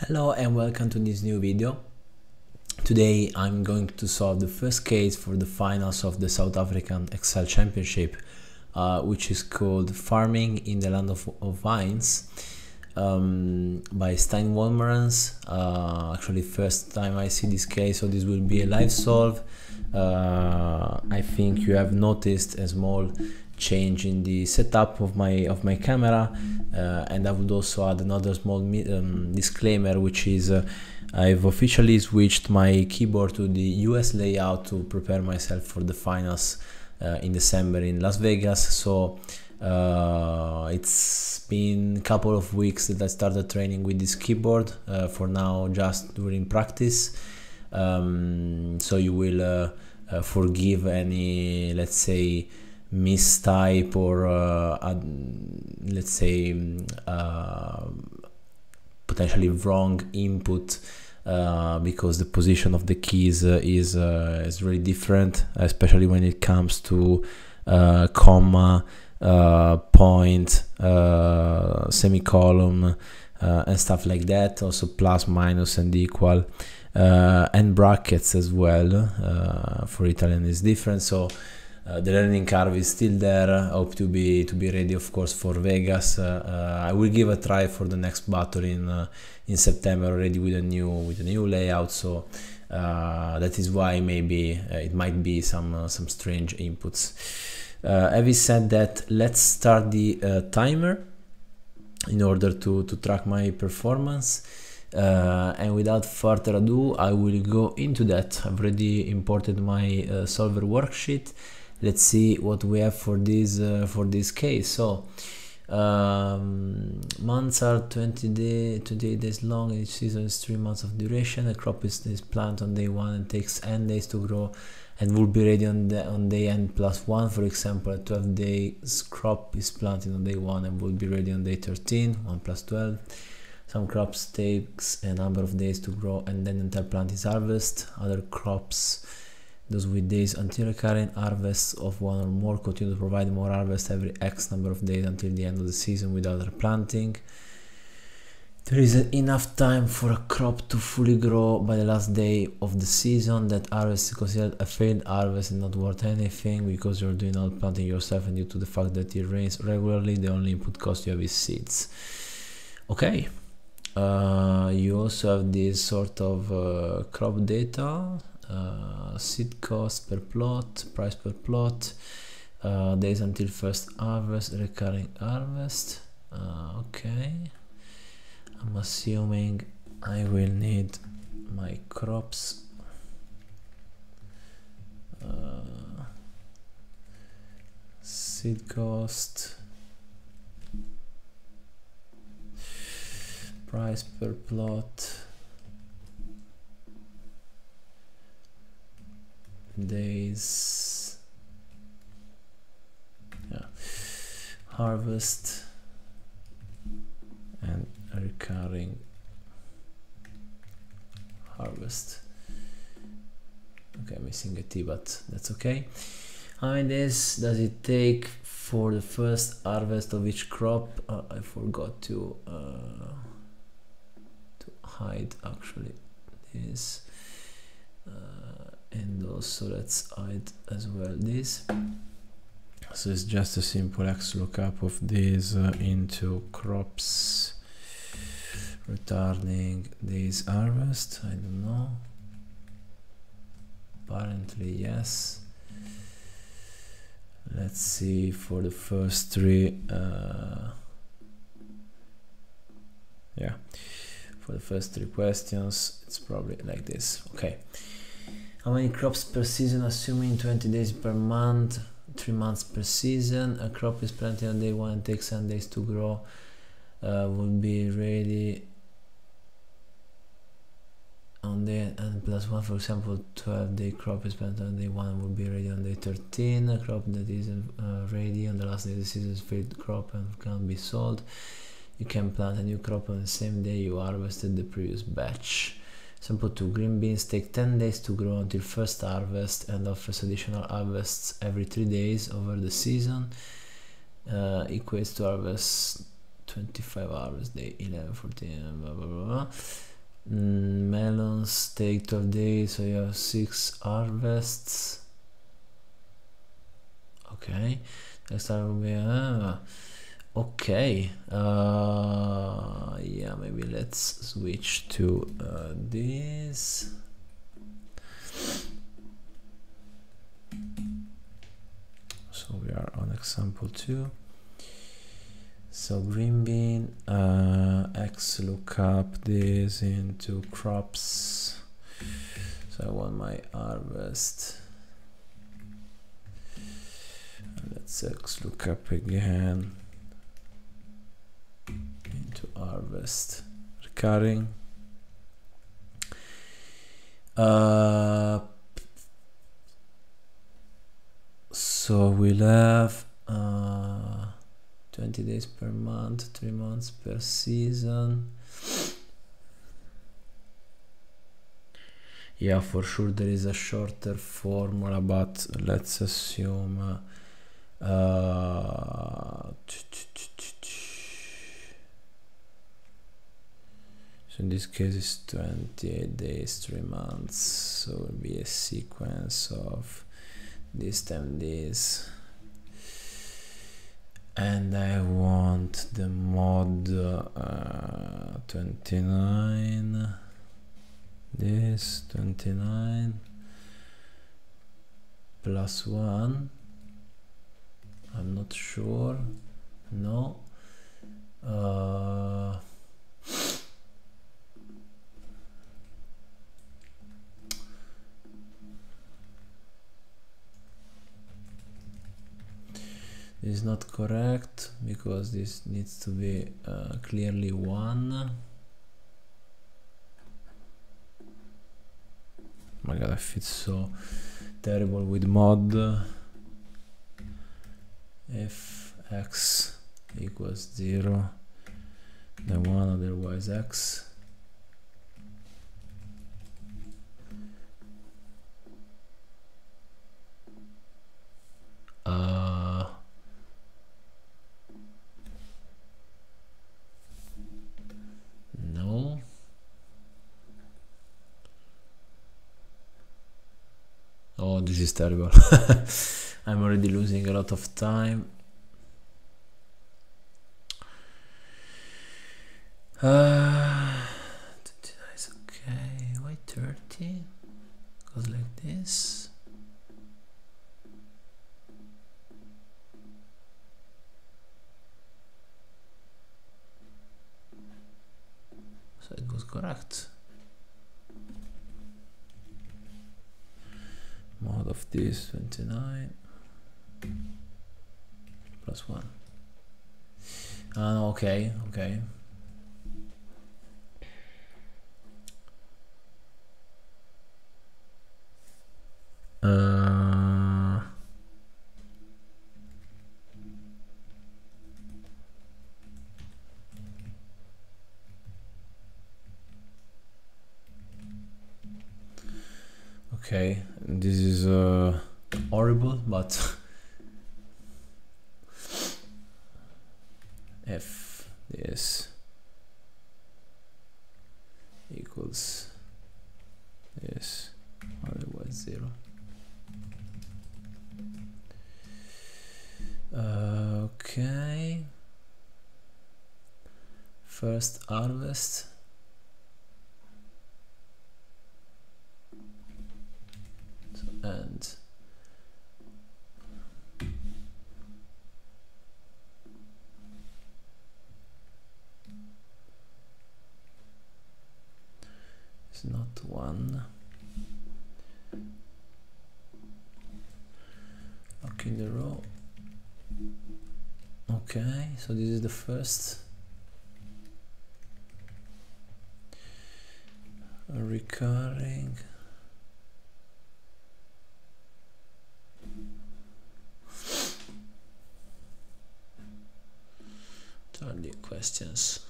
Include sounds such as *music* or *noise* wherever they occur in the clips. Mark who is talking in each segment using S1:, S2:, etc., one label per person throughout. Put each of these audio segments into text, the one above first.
S1: Hello and welcome to this new video. Today I'm going to solve the first case for the finals of the South African Excel Championship, uh, which is called Farming in the Land of, of Vines um, by Stijn Wolmarans. Uh, actually, first time I see this case, so this will be a live solve. Uh, I think you have noticed a small change in the setup of my of my camera uh, and I would also add another small um, disclaimer which is uh, I've officially switched my keyboard to the US layout to prepare myself for the finals uh, in December in Las Vegas. So uh, it's been a couple of weeks that I started training with this keyboard uh, for now just during practice. Um, so you will uh, forgive any let's say mistype or uh, let's say uh, potentially wrong input uh, because the position of the keys uh, is uh, is really different, especially when it comes to uh, comma, point, semicolon, and stuff like that. Also plus, minus, and equal, and brackets as well. for Italian is different, so. Uh, the learning curve is still there. I hope to be to be ready, of course, for Vegas. Uh, uh, I will give a try for the next battle in uh, in September already with a new with a new layout. So uh, that is why maybe it might be some some strange inputs. having said that, let's start the timer in order to to track my performance. Uh, and without further ado I will go into that I've already imported my uh, solver worksheet let's see what we have for this uh, for this case. So um, months are 20 day 28 days long each season is three months of duration. A crop is, is planted on day one and takes n days to grow and will be ready on the on day n plus one. For example a 12 days crop is planted on day one and will be ready on day 13 1 plus 12 some crops takes a number of days to grow and then entire plant is harvested other crops those with days until recurring harvests of one or more continue to provide more harvest every X number of days until the end of the season without replanting. There is enough time for a crop to fully grow by the last day of the season. That harvest is considered a failed harvest and not worth anything because you're doing all planting yourself and due to the fact that it rains regularly, the only input cost you have is seeds. Okay. Uh, you also have this sort of uh, crop data uh, seed cost per plot, price per plot, uh, days until first harvest, recurring harvest. Uh, okay, I'm assuming I will need my crops. Uh, seed cost. price per plot days. Yeah. harvest and recurring harvest. Okay missing a t but that's okay. How many days does it take for the first harvest of each crop? Uh, i forgot to uh, to hide actually this. Uh, and also let's hide as well this. So it's just a simple x lookup of this uh, into crops returning this harvest I don't know. Apparently yes. Let's see for the first three uh, yeah. For the first three questions it's probably like this. Okay how many crops per season assuming 20 days per month 3 months per season? A crop is planted on day 1 and takes 7 days to grow uh, will be ready on day and plus 1 for example 12 day crop is planted on day 1 would be ready on day 13 a crop that isn't uh, ready on the last day of the season is failed crop and can't be sold. You can plant a new crop on the same day you harvested the previous batch Sample 2 green beans take 10 days to grow until first harvest and offers additional harvests every 3 days over the season. Uh, equates to harvest 25 hours day 11 14 blah blah blah mm, melons take 12 days so you have six harvests okay next time will be uh, okay uh, yeah maybe let's switch to uh, this. So we are on example 2 so green bean uh, x lookup this into crops. So I want my harvest. Let's x lookup again harvest. Recurring. Uh, so we'll have uh, 20 days per month 3 months per season. Yeah for sure there is a shorter formula but let's assume uh, so in this case it's 28 days 3 months. So it will be a sequence of this time this and I want the mod uh, 29 this 29 plus 1 I'm not sure. No not correct because this needs to be uh, clearly 1 my god I feel so terrible with mod. If x equals 0 then 1 otherwise x terrible *laughs* I'm already losing a lot of time. Uh, it's okay. Why 30? Goes like this. So it was correct. Mod of this 29 plus one. Uh, okay, okay. Uh, okay the row. Okay so this is the first recurring Totally questions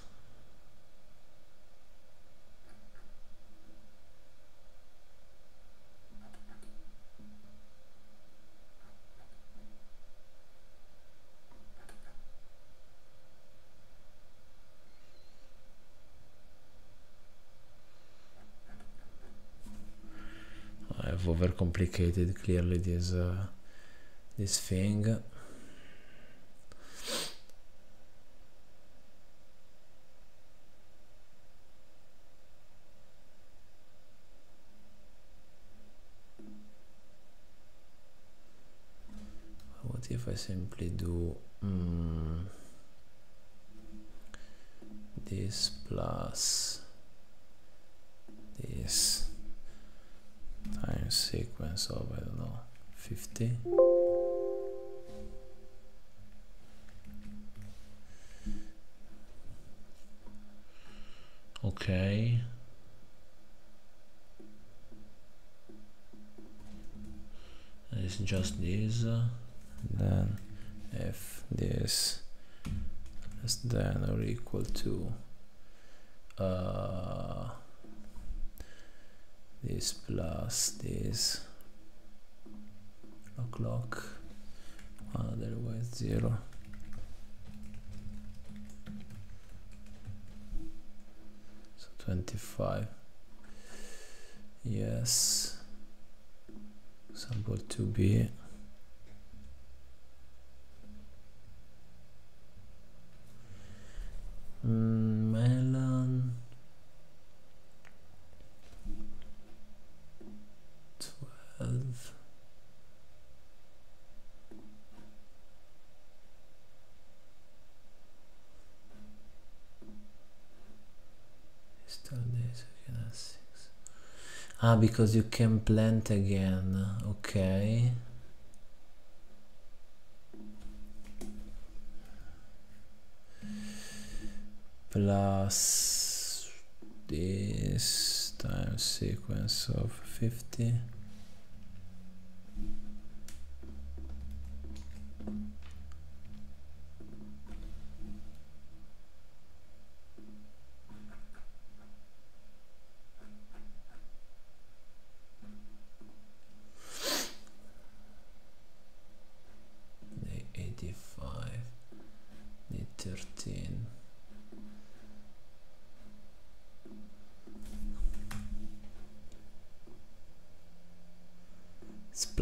S1: overcomplicated clearly this uh, this thing. What if I simply do mm, this plus this times sequence of I don't know 50 okay. It's just this uh, then if this. Is then or equal to uh, this plus this o'clock otherwise zero. So 25 yes. Sample 2b Mm, Ah, because you can plant again. Okay. plus this time sequence of 50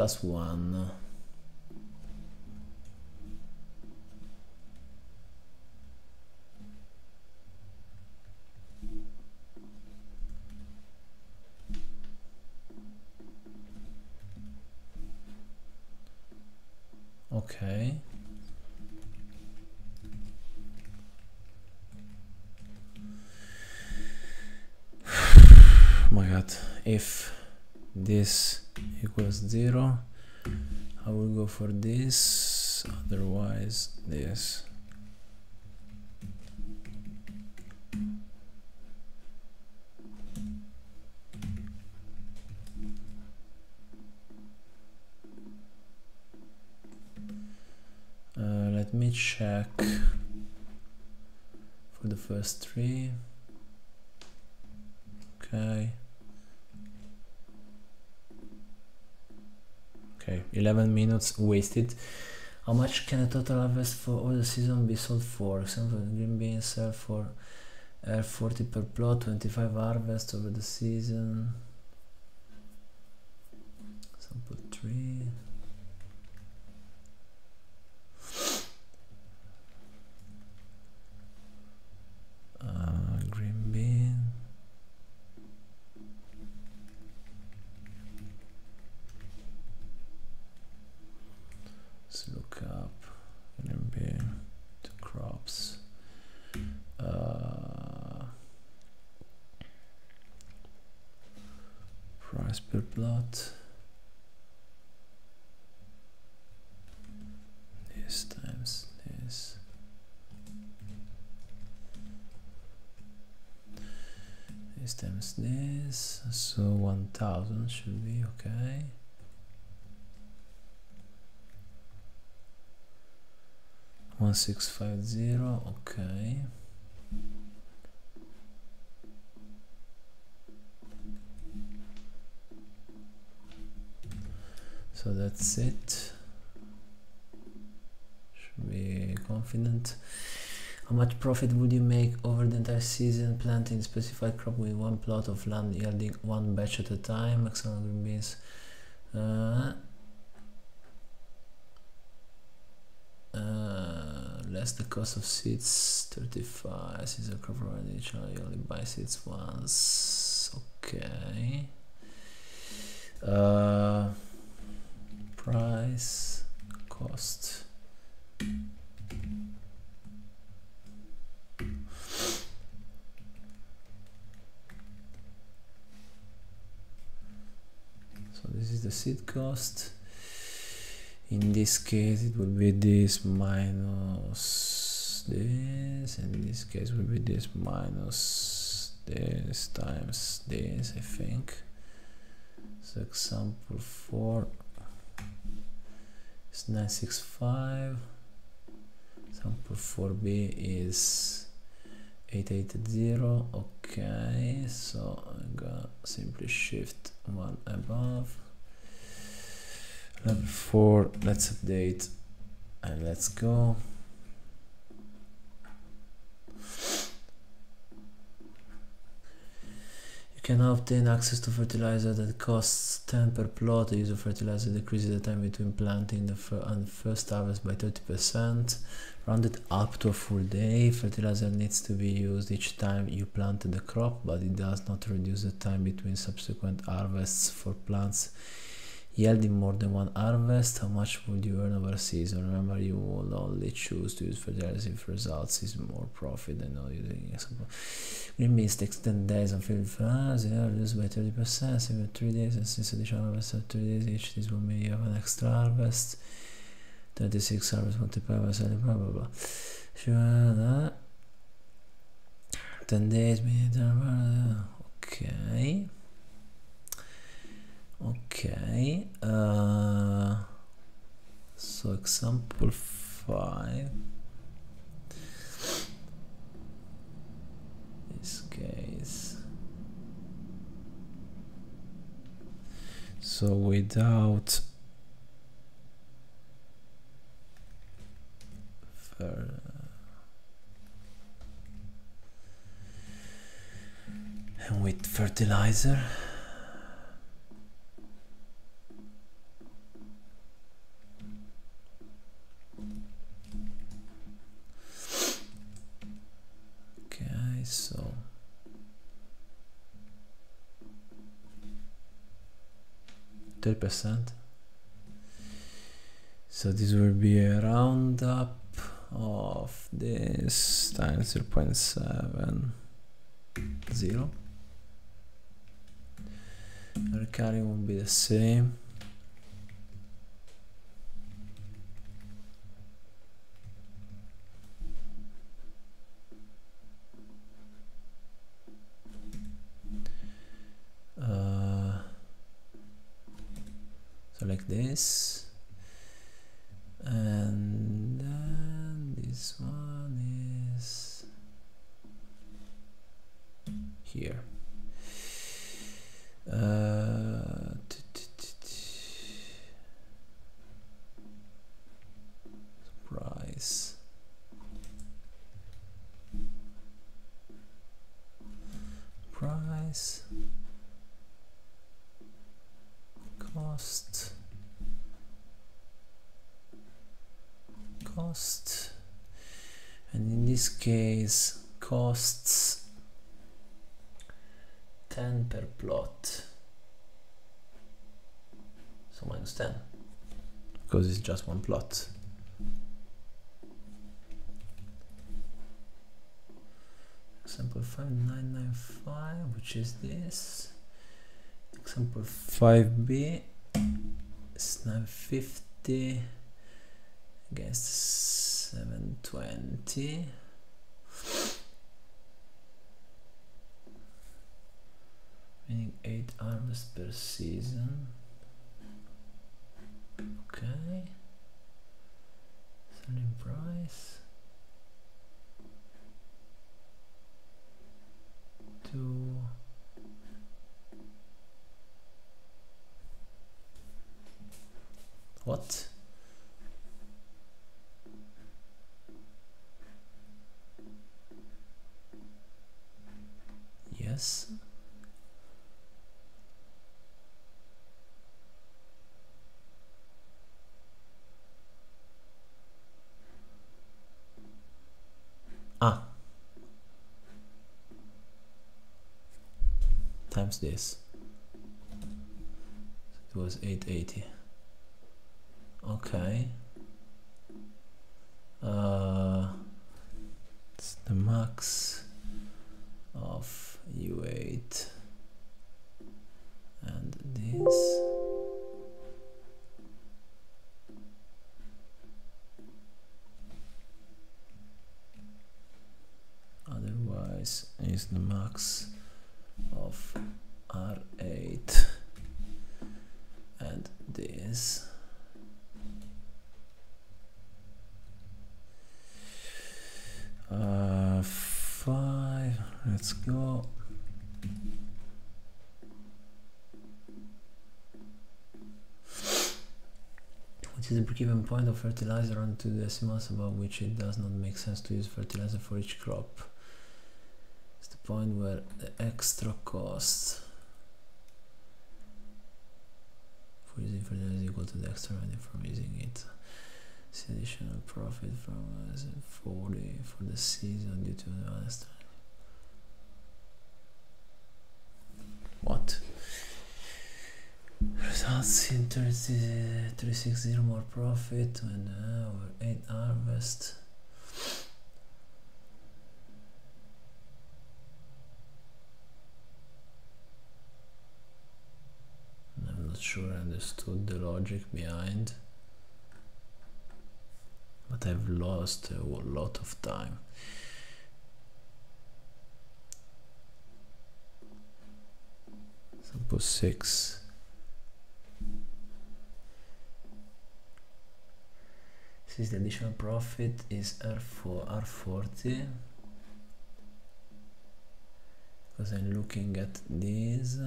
S1: plus one. Okay. *sighs* my god, if this equals 0 I will go for this otherwise this. Uh, let me check for the first three. Okay Okay, 11 minutes wasted. How much can a total harvest for all the season be sold for? Example, green beans sell for uh, 40 per plot, 25 harvest over the season. Sample 3. 1000 should be okay. One six five zero. Okay. So that's it. Should be confident how much profit would you make over the entire season planting specified crop with one plot of land yielding one batch at a time? Example green beans Uh, uh, less the cost of seeds 35 is a crop each you only buy seeds once. Okay. Uh, price cost this is the seed cost in this case it will be this minus this and in this case will be this minus this times this I think. So example 4 is 965 example 4b is 880 okay so simply shift one above level 4 let's update and let's go can obtain access to fertilizer that costs 10 per plot. The use of fertilizer decreases the time between planting the fir and first harvest by 30% rounded up to a full day. Fertilizer needs to be used each time you planted the crop but it does not reduce the time between subsequent harvests for plants yielding more than one harvest, how much would you earn over a season? Remember, you will only choose to use fertilizer if results is more profit than not using example. Green beans takes 10 days on field farms, they reduced by 30%, save 3 days, and since additional harvest of 3 days each, this will you have an extra harvest. 26 harvest multiplied by 7, blah blah blah. Sure, 10 days, okay okay uh, so example 5 this case. So without and with fertilizer 10 percent. So this will be a roundup of this times 0 0.70 recurring will be the same. This. And then this one is here. Uh, price price cost cost and in this case costs 10 per plot. So minus 10 because it's just one plot. Example 5995 which is this. Example 5b is 950 against 720 meaning 8 harvests per season. Okay. Selling price. To what this. Ah. Times this. It was 880. Okay. Uh, it's the max of u8 and this. Otherwise is the max of r8 and this uh, five let's go which is the given point of fertilizer on two decimals above which it does not make sense to use fertilizer for each crop. It's the point where the extra cost for using fertilizer is equal to the extra revenue from using it See additional profit from uh, 40 for the season due to the last what results in 30, 360 more profit and uh, over 8 harvest. I'm not sure I understood the logic behind but I've lost a lot of time. Sample 6 since the additional profit is R4 R40 because I'm looking at this.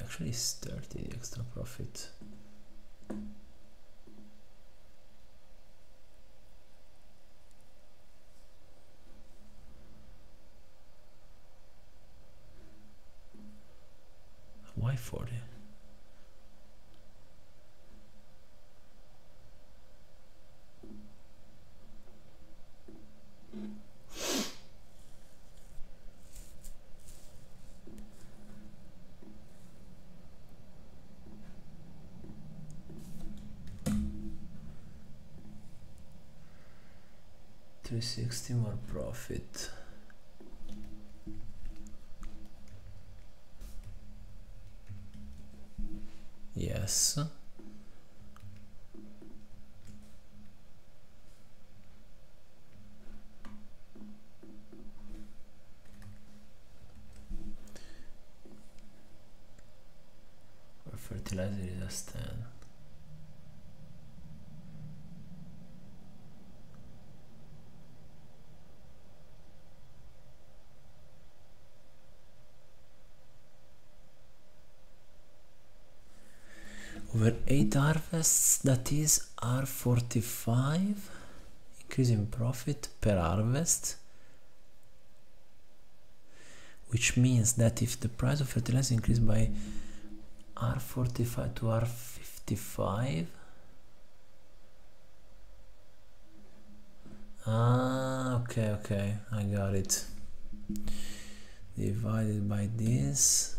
S1: Actually it's 30 extra profit. Why 40 Three sixty more profit. Yes. Or fertilizer is a stand. over 8 harvests that is R45 increase in profit per harvest which means that if the price of fertilizer increase by R45 to R55 ah okay okay I got it. Divided by this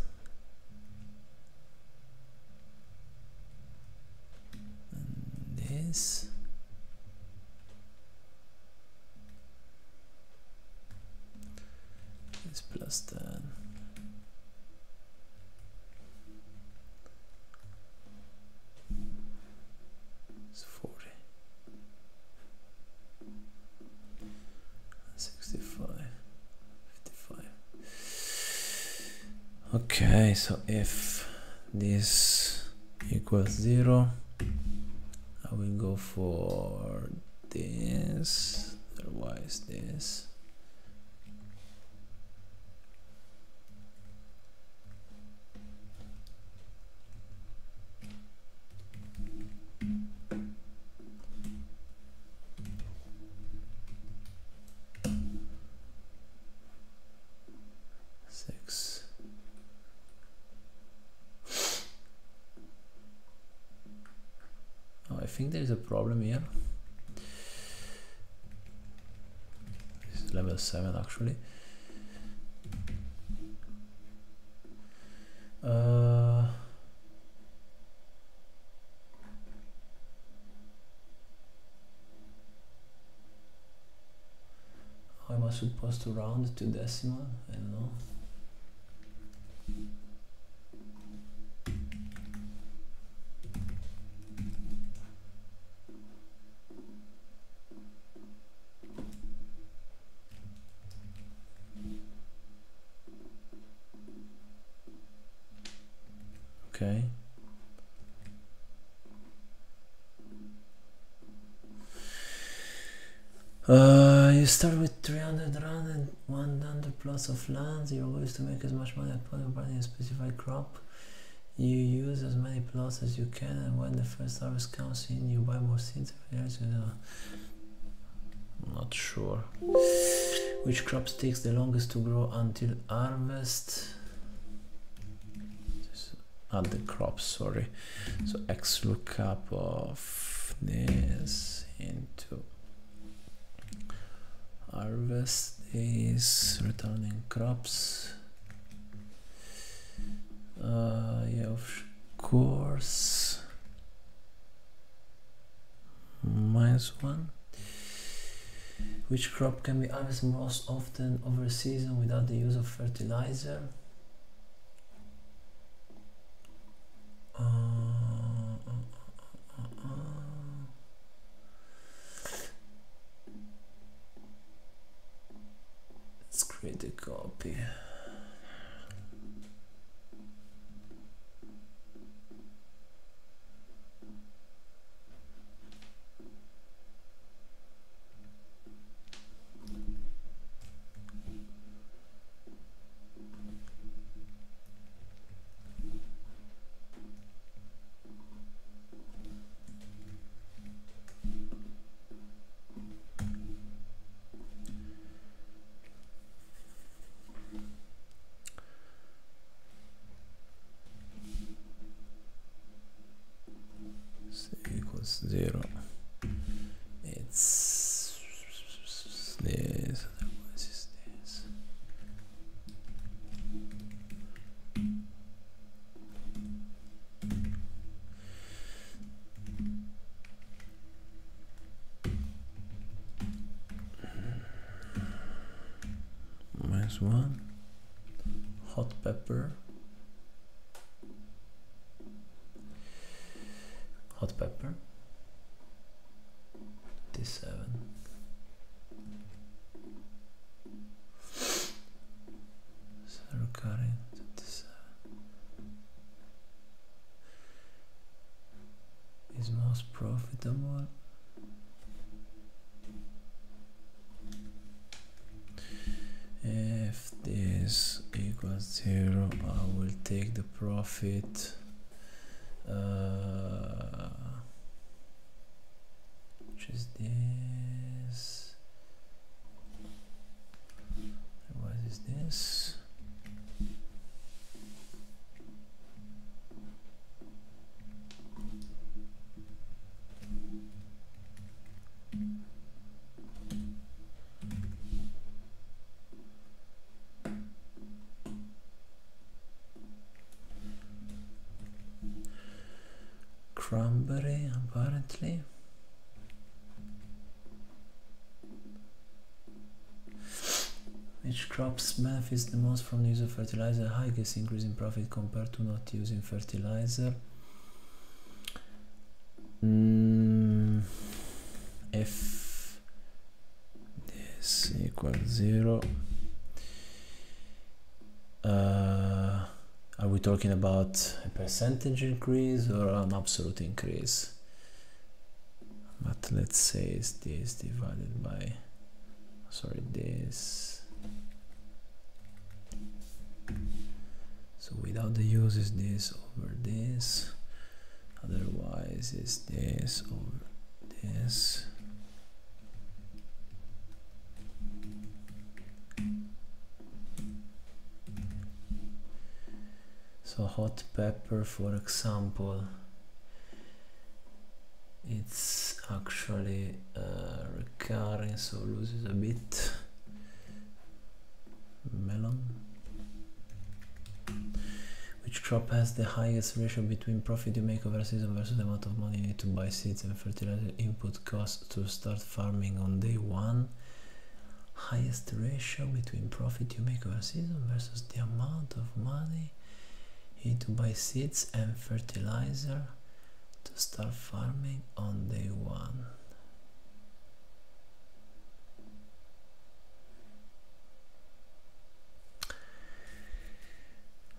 S1: is. Plus 10 it's 40 65 55 okay so if this equals 0 I will go for this otherwise this actually uh, how am I supposed to round to decimal? I don't know. Of land. Your goal is to make as much money as possible in a specified crop. You use as many plots as you can, and when the first harvest comes in, you buy more seeds. I'm uh, not sure. Which crops takes the longest to grow until harvest? Just Add the crops, sorry. So X lookup of this into harvest is returning crops. Uh, yeah of course. Minus one. Which crop can be harvested most often over season without the use of fertilizer? Uh, create a copy hot pepper. Hot pepper. 57 zero cutting 57 is most profitable? If this equals zero I will take the profit uh, which is this? What is this crops benefits the most from the use of fertilizer highest increase in profit compared to not using fertilizer mm, if this equals zero uh, are we talking about a percentage increase or an absolute increase? But let's say it's this divided by, sorry, this. So without the use is this over this, otherwise is this over this. so hot pepper for example it's actually uh, recurring so loses a bit. Melon which crop has the highest ratio between profit you make over season versus the amount of money you need to buy seeds and fertilizer input costs to start farming on day one. Highest ratio between profit you make over a season versus the amount of money you need to buy seeds and fertilizer to start farming on day one.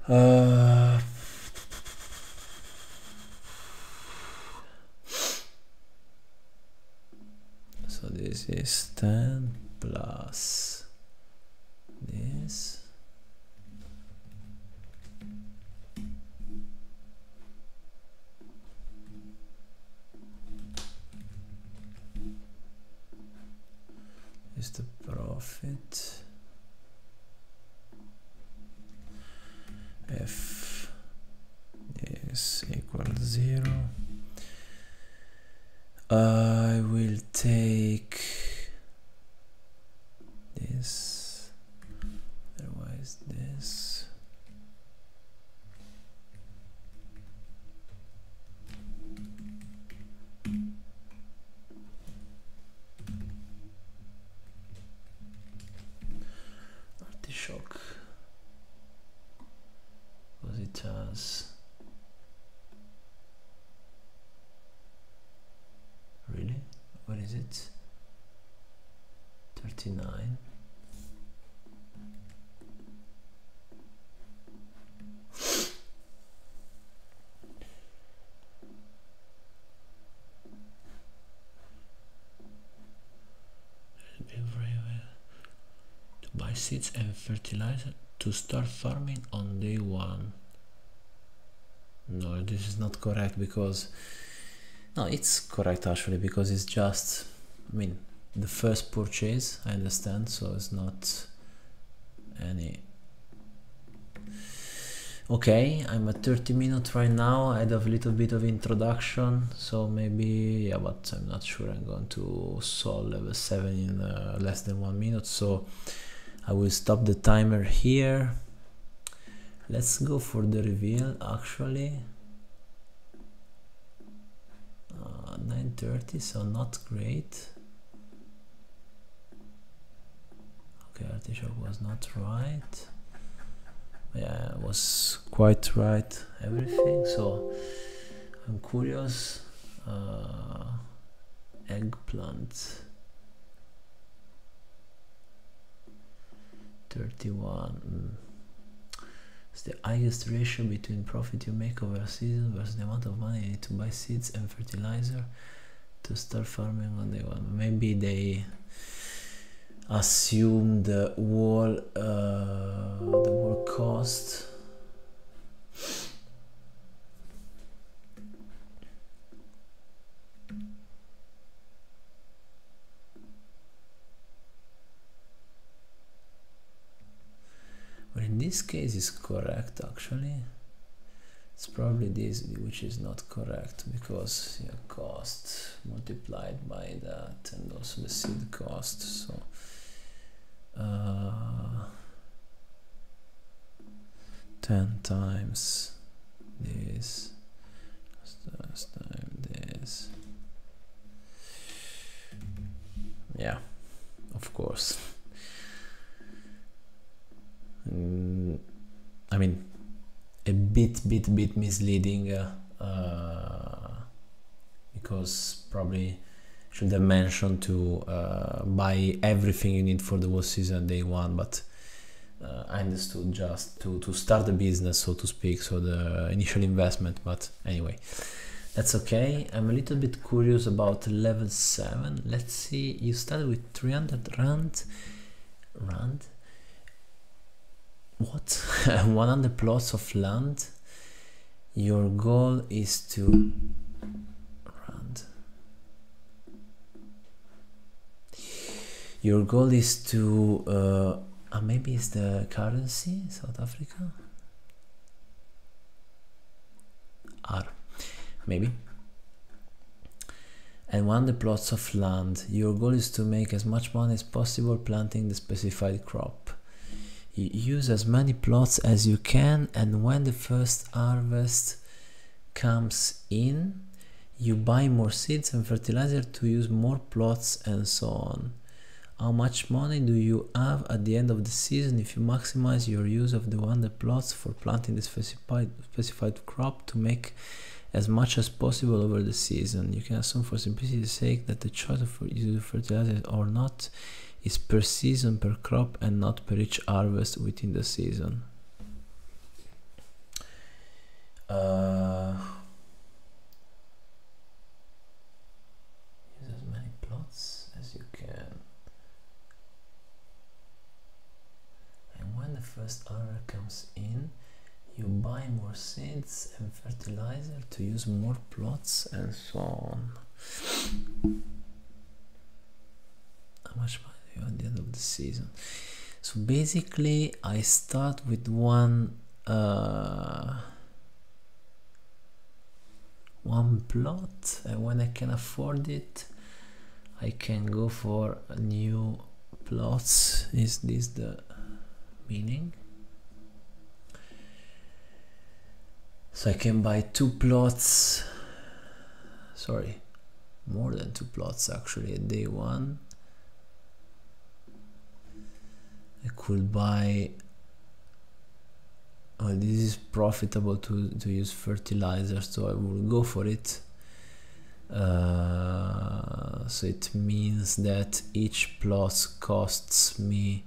S1: Uh, profit seeds and fertilizer to start farming on day one. No this is not correct because no it's correct actually because it's just i mean the first purchase i understand so it's not any. Okay i'm at 30 minutes right now i have a little bit of introduction so maybe yeah but i'm not sure i'm going to solve level 7 in uh, less than one minute so i will stop the timer here. Let's go for the reveal actually. Uh, 9.30 so not great. Okay artichoke was not right. Yeah it was quite right everything. So I'm curious uh, eggplant 31 mm. it's the highest ratio between profit you make over a season versus the amount of money you need to buy seeds and fertilizer to start farming on day one maybe they assume the wall uh, the wall cost this case is correct actually. It's probably this which is not correct because yeah, cost multiplied by that and also the seed cost so uh, 10 times this last time this. Yeah of course mm, I mean a bit bit bit misleading uh, uh, because probably should have mentioned to uh, buy everything you need for the whole season day one but uh, I understood just to, to start the business so to speak so the initial investment but anyway that's okay. I'm a little bit curious about level 7 let's see you started with 300 rand rand what? *laughs* 100 plots of land? Your goal is to your goal is to uh, uh, maybe it's the currency South Africa? R maybe. And one the plots of land. Your goal is to make as much money as possible planting the specified crop use as many plots as you can and when the first harvest comes in you buy more seeds and fertilizer to use more plots and so on. How much money do you have at the end of the season if you maximize your use of the wonder plots for planting the specified specified crop to make as much as possible over the season? You can assume for simplicity's sake that the choice of use fertilizer or not is per season per crop and not per each harvest within the season. Uh, use as many plots as you can. And when the first harvest comes in, you buy more seeds and fertilizer to use more plots and so on. How much money? At the end of the season. So basically I start with one uh, one plot and when I can afford it I can go for new plots. Is this the meaning? So I can buy two plots. Sorry more than two plots actually at day one I could buy this is profitable to, to use fertilizer so I will go for it. Uh, so it means that each plot costs me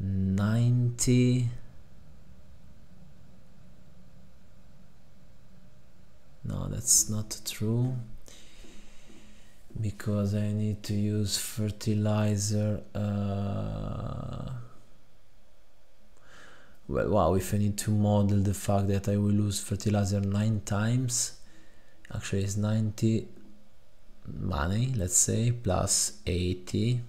S1: 90 no that's not true because I need to use fertilizer uh, well wow if I need to model the fact that I will lose fertilizer nine times actually it's 90 money let's say plus 80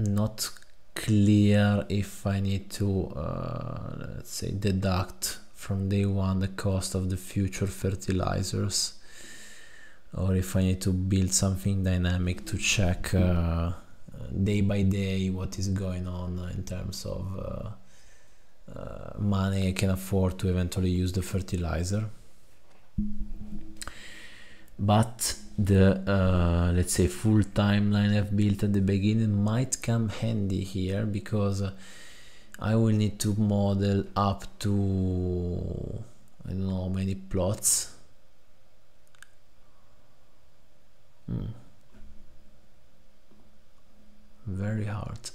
S1: not clear if I need to uh, let's say deduct from day one the cost of the future fertilizers or if I need to build something dynamic to check uh, day by day what is going on in terms of uh, uh, money I can afford to eventually use the fertilizer. But the uh, let's say full timeline I've built at the beginning might come handy here because I will need to model up to I don't know many plots Hmm. Very hard.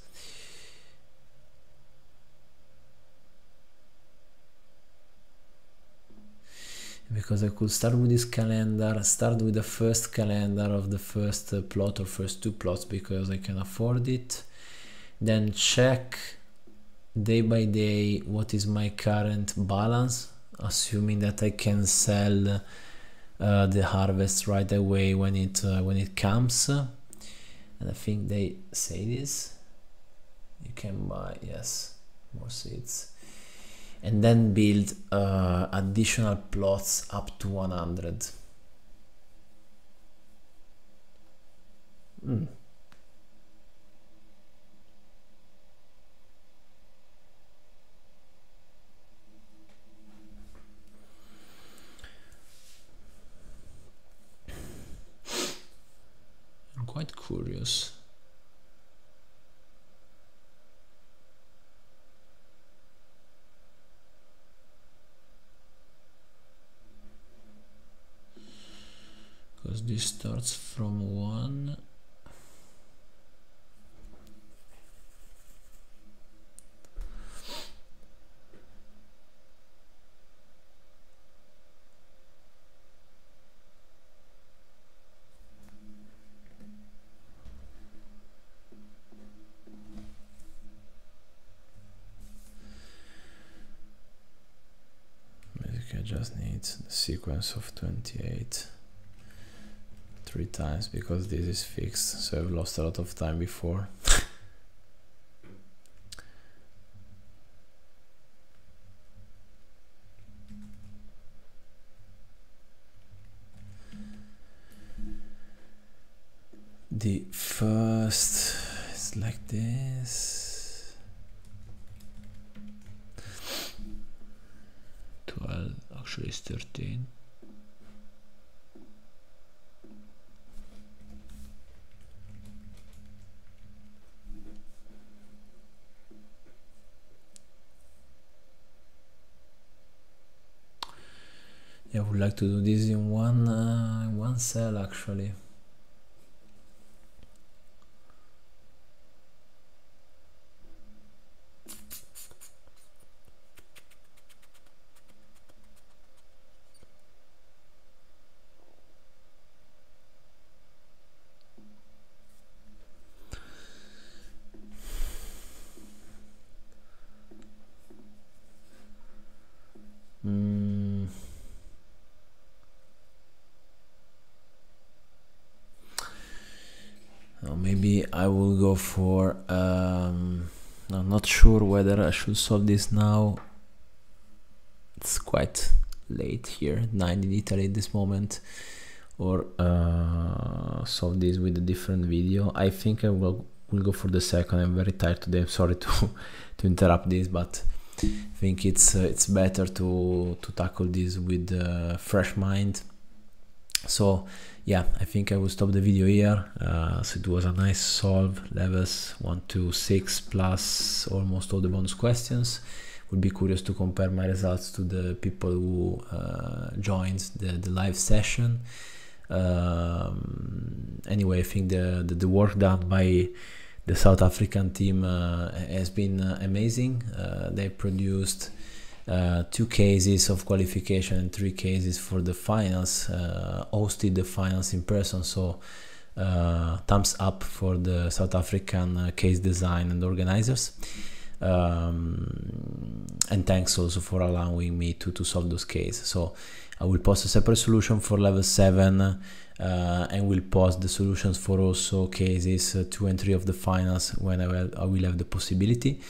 S1: Because I could start with this calendar, start with the first calendar of the first uh, plot or first two plots because I can afford it. Then check day by day what is my current balance, assuming that I can sell uh, the harvest right away when it uh, when it comes. And I think they say this. You can buy yes more seeds. And then build uh, additional plots up to 100 mm. quite curious. Because this starts from 1 sequence of 28 three times because this is fixed so I've lost a lot of time before. *laughs* The first is like this. 12 actually it's 13 yeah, I would like to do this in one uh, one cell actually Mm. Oh, maybe I will go for. Um, I'm not sure whether I should solve this now. It's quite late here, 9 in Italy at this moment, or uh, solve this with a different video. I think I will will go for the second. I'm very tired today. I'm sorry *laughs* to to interrupt this, but I think it's uh, it's better to to tackle this with uh, fresh mind. So yeah, I think I will stop the video here. Uh, so it was a nice solve, levels one to six plus almost all the bonus questions. Would be curious to compare my results to the people who uh, joined the, the live session. Um, anyway, I think the, the, the work done by the South African team uh, has been uh, amazing. Uh, they produced uh, two cases of qualification and three cases for the finals, uh, hosted the finals in person. So, uh, thumbs up for the South African case design and organizers. Um, and thanks also for allowing me to, to solve those cases. So, I will post a separate solution for level 7 uh, and will post the solutions for also cases uh, 2 and 3 of the finals when I will, I will have the possibility.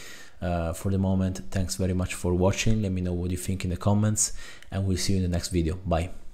S1: Uh, for the moment, thanks very much for watching. Let me know what you think in the comments and we'll see you in the next video. Bye.